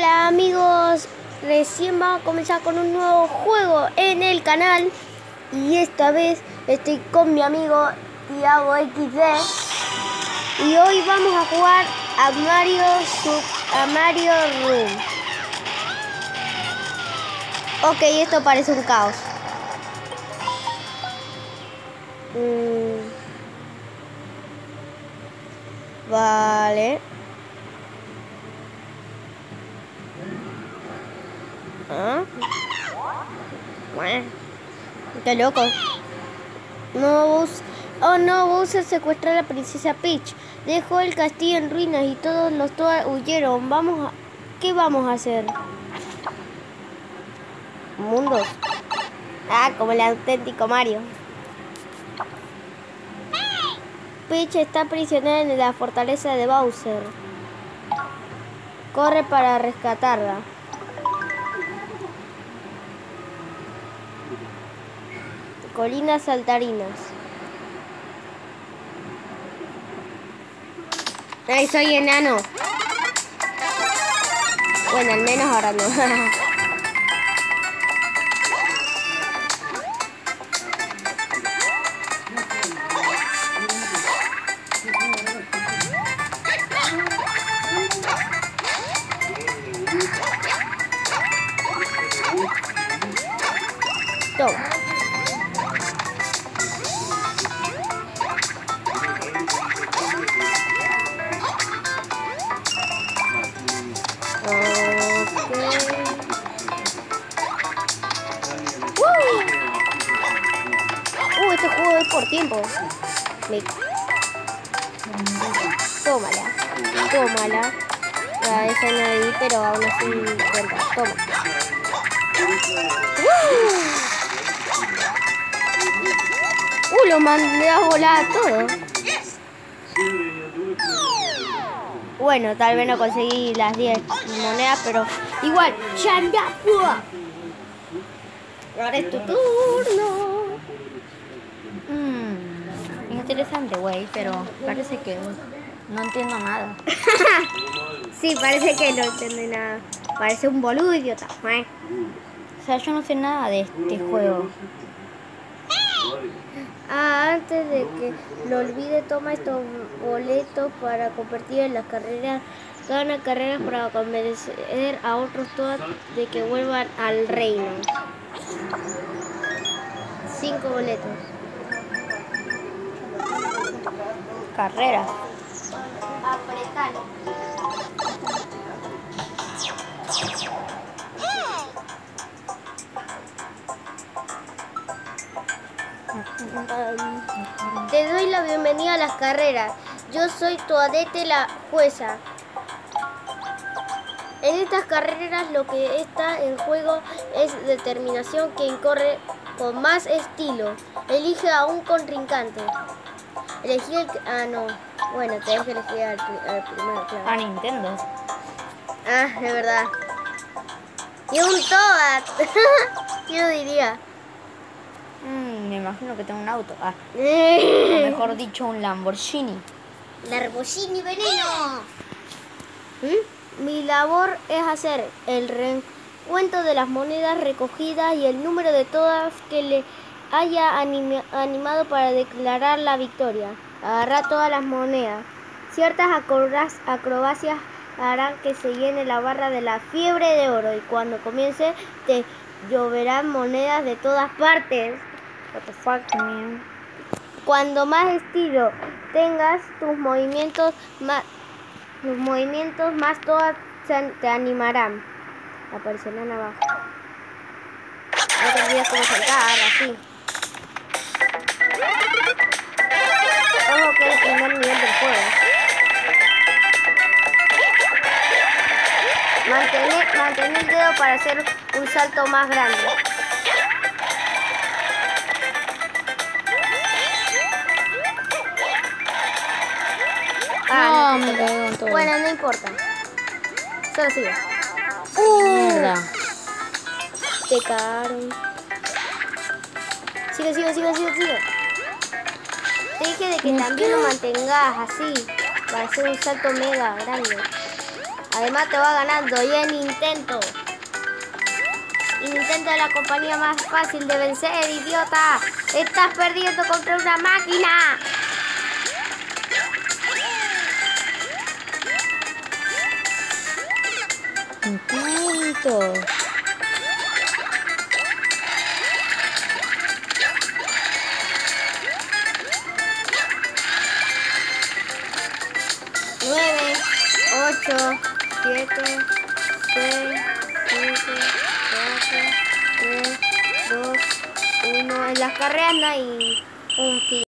Hola amigos, recién vamos a comenzar con un nuevo juego en el canal y esta vez estoy con mi amigo Tiago XD y hoy vamos a jugar a Mario a Mario Room. Ok, esto parece un caos. Mm. Vale. ¿Ah? Qué loco. No, Bus. Oh no, Bowser secuestró a la princesa Peach. Dejó el castillo en ruinas y todos los Toads huyeron. Vamos a... ¿Qué vamos a hacer? Mundos. Ah, como el auténtico Mario. Peach está prisionera en la fortaleza de Bowser. Corre para rescatarla. Colinas saltarinas. Ay, soy enano. Bueno, al menos ahora no. tiempo. Me... Tómala. Tómala. Ya, esa no ahí, pero aún así cuenta. Toma. Uh, lo mandé a volar todo. Bueno, tal vez no conseguí las 10 monedas, pero igual, ya Ahora es tu turno. Mmm, interesante, güey, pero parece que no entiendo nada. sí, parece que no entiende nada. Parece un boludo idiota. O sea, yo no sé nada de este juego. Ah, antes de que lo olvide, toma estos boletos para compartir en las carreras. Gana carreras para convencer a otros todos de que vuelvan al reino. Cinco boletos. Carreras. Te doy la bienvenida a las carreras. Yo soy Toadete la jueza. En estas carreras lo que está en juego es determinación quien corre con más estilo. Elige a un contrincante. Elegí el... Ah, no. Bueno, tenés que elegir al, primero, claro. A Nintendo. Ah, de verdad. Y un Toad. Yo diría. Mm, me imagino que tengo un auto. Ah. o mejor dicho, un Lamborghini. Lamborghini veneno. ¿Mm? Mi labor es hacer el recuento de las monedas recogidas y el número de todas que le haya animado para declarar la victoria. Agarrar todas las monedas. Ciertas acrobacias harán que se llene la barra de la fiebre de oro y cuando comience te lloverán monedas de todas partes. Cuando más estilo tengas tus movimientos más tus movimientos más todas te animarán. Aparecerán abajo. No te olvides cómo saltar, así. Ojo que es el primer nivel del juego. Mantén, el dedo para hacer un salto más grande. Ah, no, me caigo todo. Bueno, no importa. Solo sigue. Uh, Te cagaron. Sigue, sigue, sigue, sigue, sigue. Te dije de que también lo mantengas así. Para hacer un salto mega grande. Además te va ganando y en intento. Nintendo es la compañía más fácil de vencer, idiota. Estás perdiendo contra una máquina. Intento. 7, 6, 5, 4, 3, 2, 1. En las carreras no hay un fin.